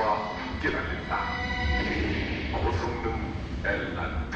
Get out of here now. Grossungen erlangt.